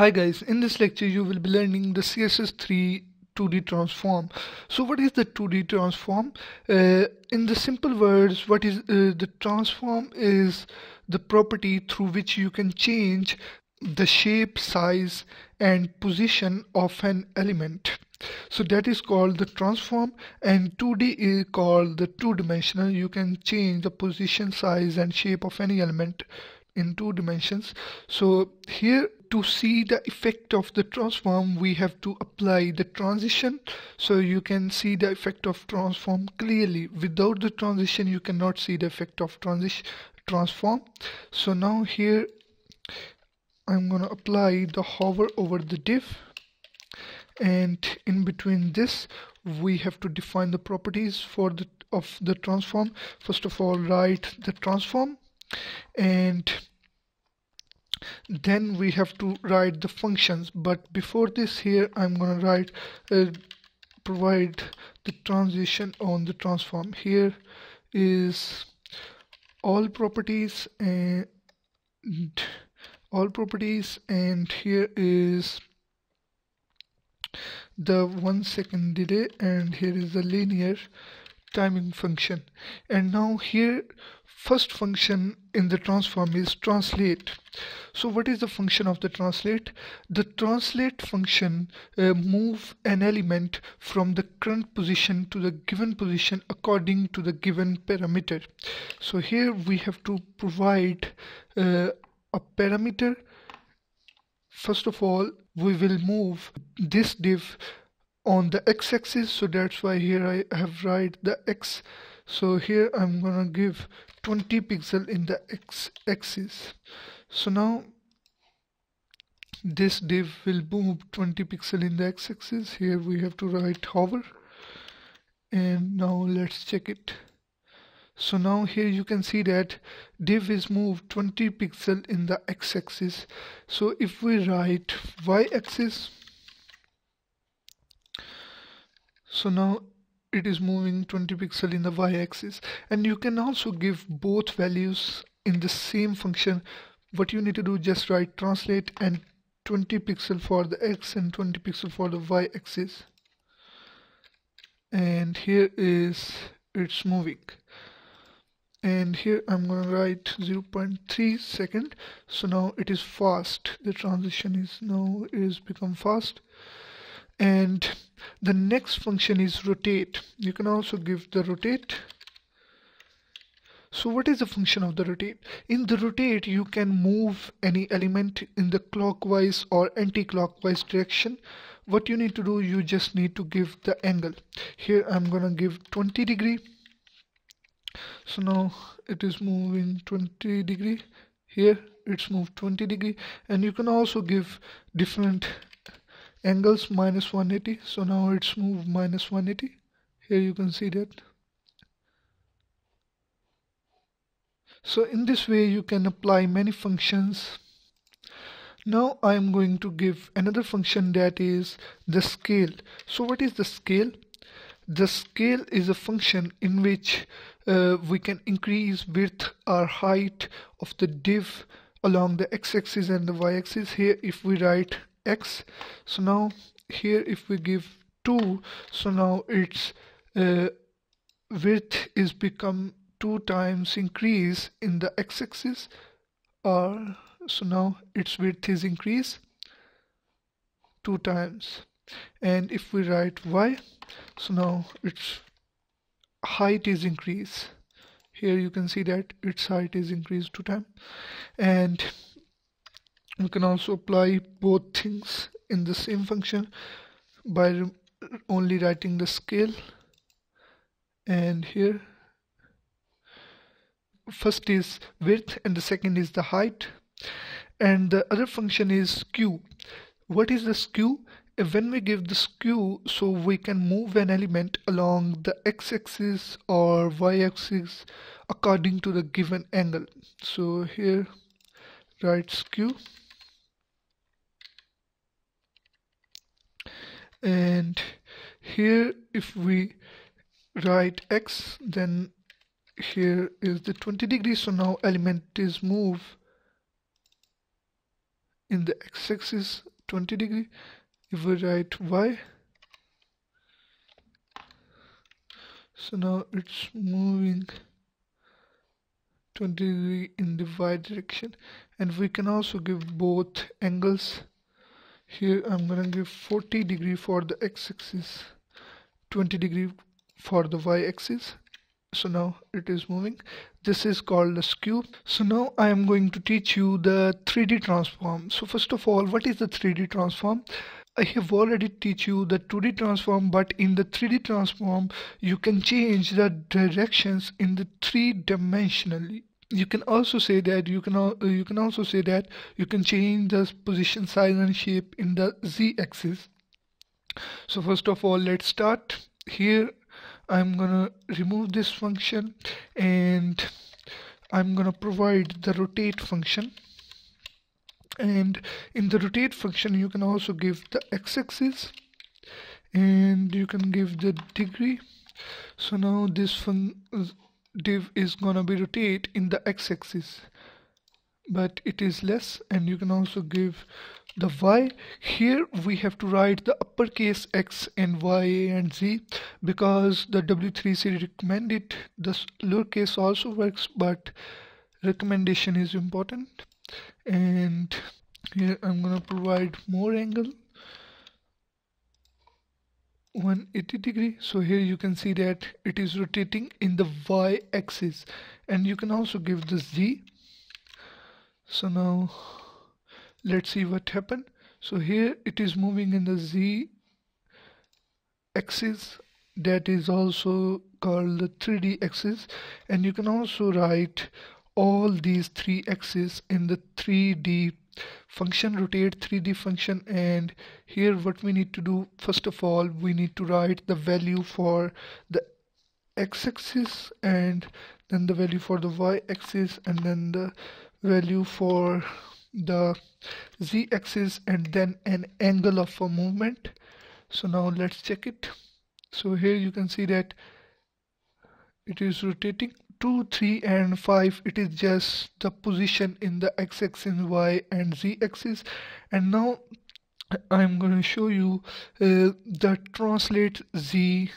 Hi guys, in this lecture you will be learning the CSS3 2D transform. So what is the 2D transform? Uh, in the simple words, what is uh, the transform is the property through which you can change the shape, size and position of an element. So that is called the transform and 2D is called the two-dimensional. You can change the position, size and shape of any element in two dimensions. So here to see the effect of the transform we have to apply the transition. So you can see the effect of transform clearly. Without the transition you cannot see the effect of transition transform. So now here I'm gonna apply the hover over the div. And in between this we have to define the properties for the of the transform. First of all write the transform. And then we have to write the functions. But before this here I'm gonna write uh, provide the transition on the transform. Here is all properties and all properties and here is the one second delay and here is the linear timing function. And now here first function in the transform is translate. So what is the function of the translate? The translate function uh, move an element from the current position to the given position according to the given parameter. So here we have to provide uh, a parameter. First of all we will move this div on the x-axis so that's why here I have write the x. So here I'm gonna give 20 pixel in the x-axis so now this div will move 20 pixel in the x-axis here we have to write hover. And now let's check it. So now here you can see that div is moved 20 pixel in the x-axis so if we write y-axis so now it is moving 20 pixel in the y-axis and you can also give both values in the same function. What you need to do just write translate and 20 pixel for the x and 20 pixel for the y-axis and here is it's moving. And here I'm gonna write 0.3 second. So now it is fast. The transition is now is become fast and the next function is rotate. You can also give the rotate. So what is the function of the rotate? In the rotate you can move any element in the clockwise or anti-clockwise direction. What you need to do you just need to give the angle. Here I'm gonna give 20 degree. So now it is moving 20 degree. Here it's moved 20 degree. And you can also give different angles minus 180 so now it's moved minus 180 here you can see that. So in this way you can apply many functions. Now I am going to give another function that is the scale. So what is the scale? The scale is a function in which uh, we can increase width or height of the div along the x-axis and the y-axis. Here if we write x. So now here if we give 2 so now its uh, width is become 2 times increase in the x-axis or so now its width is increase 2 times. And if we write y so now its height is increase. Here you can see that its height is increased 2 times. And we can also apply both things in the same function by only writing the scale. And here first is width and the second is the height. And the other function is skew. What is the skew? When we give the skew so we can move an element along the x-axis or y-axis according to the given angle. So here write skew and here if we write x then here is the 20 degrees. So now element is move in the x-axis 20 degree. If we write y so now it's moving 20 degree in the y direction. And we can also give both angles here I'm gonna give 40 degree for the x-axis 20 degree for the y-axis. So now it is moving. This is called a skew. So now I am going to teach you the 3d transform. So first of all what is the 3d transform? I have already teach you the 2D transform but in the 3D transform you can change the directions in the three dimensionally you can also say that you can you can also say that you can change the position size and shape in the z-axis so first of all let's start. Here I'm gonna remove this function and I'm gonna provide the rotate function. And in the rotate function you can also give the x-axis and you can give the degree. So now this fun div is gonna be rotate in the x-axis but it is less and you can also give the y. Here we have to write the uppercase x and y and z because the w3c recommended the lowercase also works but recommendation is important. And here I'm gonna provide more angle 180 degree. So here you can see that it is rotating in the y axis and you can also give the z. So now let's see what happened. So here it is moving in the z axis that is also called the 3d axis. And you can also write all these three axes in the 3d function rotate 3d function and here what we need to do first of all we need to write the value for the x-axis and then the value for the y-axis and then the value for the z-axis and then an angle of a movement. So now let's check it. So here you can see that it is rotating 2 3 and 5 it is just the position in the x-axis y and z-axis and now I'm going to show you uh, the translate z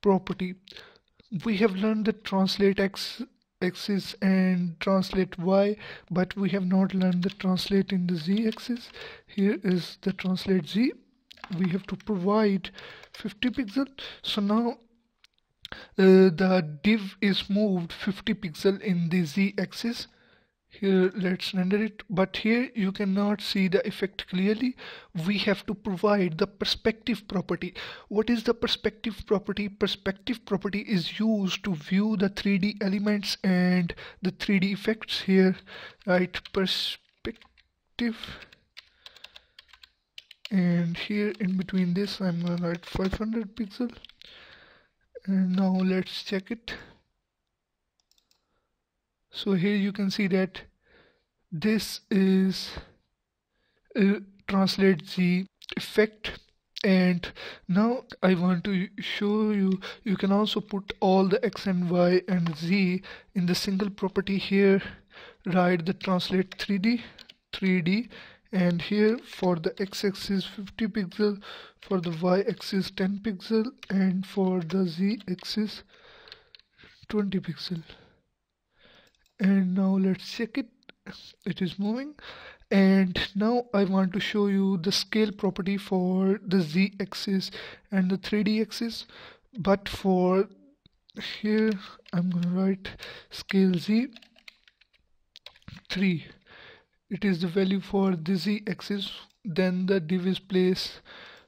property. We have learned the translate x axis and translate y but we have not learned the translate in the z axis. Here is the translate z. We have to provide 50 pixel so now uh, the div is moved 50 pixel in the z-axis here let's render it. But here you cannot see the effect clearly. We have to provide the perspective property. What is the perspective property? Perspective property is used to view the 3d elements and the 3d effects here right? Perspective. And here in between this I'm gonna write 500 pixel and now let's check it. So here you can see that this is uh, translates the effect. And now I want to show you you can also put all the x and y and z in the single property here. Write the translate 3d 3d and here for the x-axis 50 pixel for the y-axis 10 pixel and for the z-axis 20 pixel. And now let's check it. It is moving. And now I want to show you the scale property for the z-axis and the 3d axis. But for here I'm gonna write scale z 3 it is the value for the z-axis then the div is placed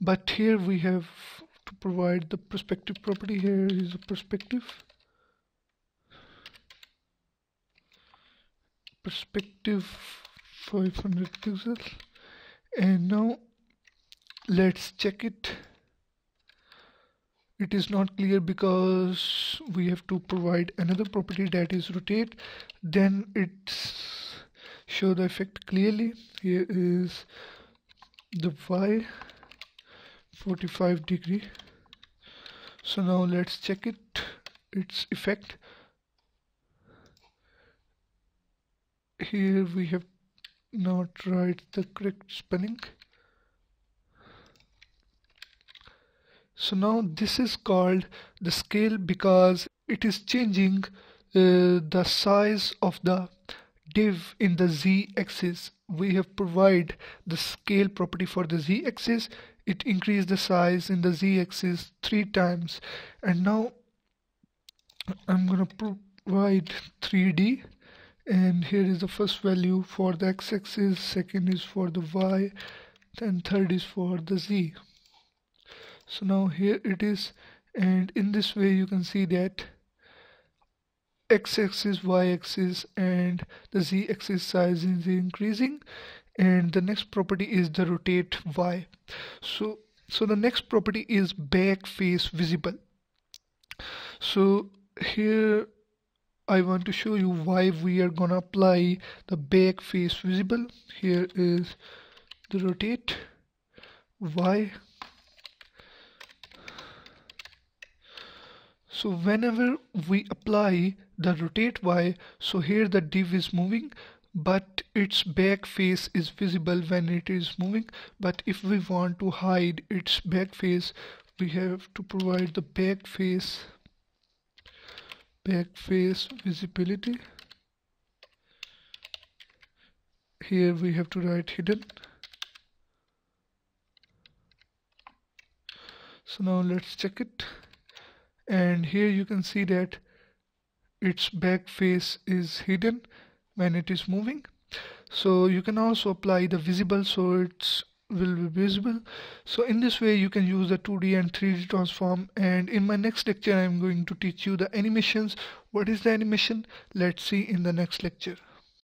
but here we have to provide the perspective property. Here is a perspective. Perspective 500 pixels and now let's check it. It is not clear because we have to provide another property that is rotate. Then it's show the effect clearly. Here is the y 45 degree. So now let's check it its effect. Here we have not write the correct spelling. So now this is called the scale because it is changing uh, the size of the div in the z-axis we have provided the scale property for the z-axis it increased the size in the z-axis three times. And now I'm gonna provide 3d and here is the first value for the x-axis second is for the y. Then third is for the z. So now here it is. And in this way you can see that x-axis y-axis and the z-axis size is increasing. And the next property is the rotate y. So so the next property is back face visible. So here I want to show you why we are gonna apply the back face visible. Here is the rotate y so whenever we apply the rotate y so here the div is moving but its back face is visible when it is moving. But if we want to hide its back face we have to provide the back face back face visibility. Here we have to write hidden. So now let's check it and here you can see that its back face is hidden when it is moving. So you can also apply the visible so it's will be visible. So in this way you can use the 2d and 3d transform. And in my next lecture i'm going to teach you the animations. What is the animation? Let's see in the next lecture